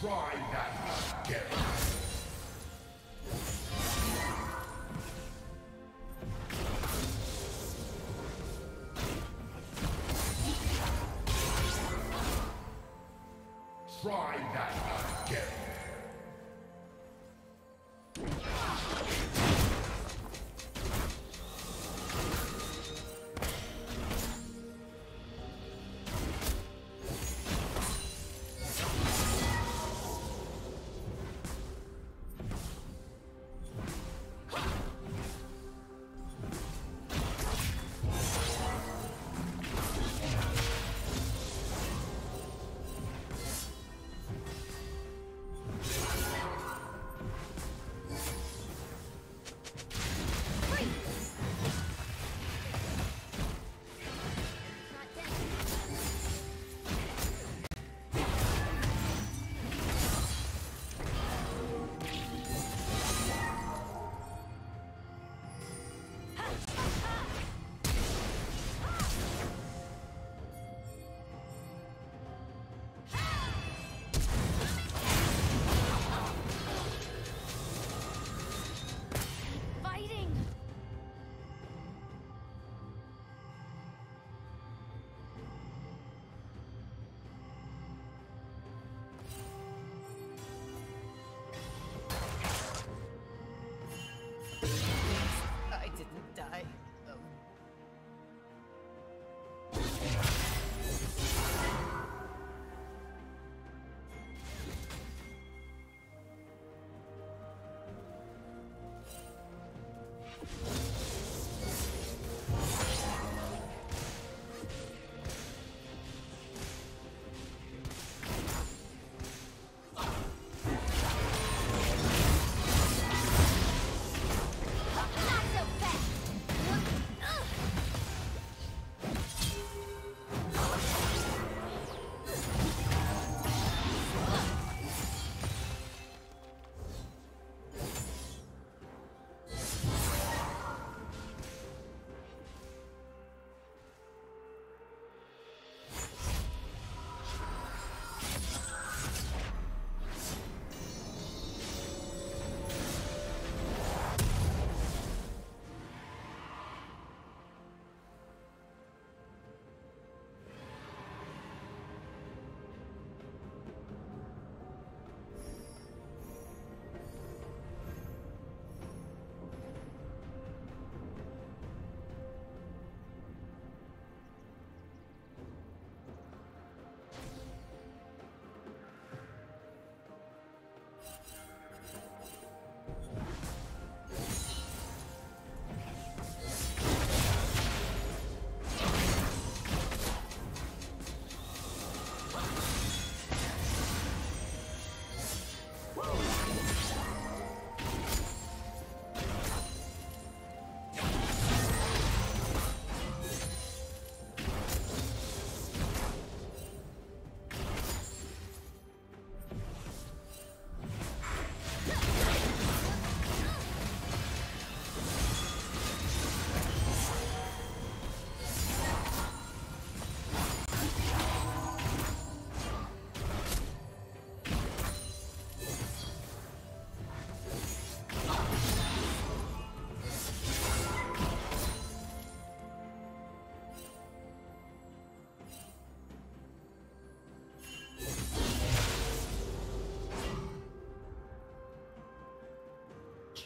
Try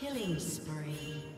Killing spree.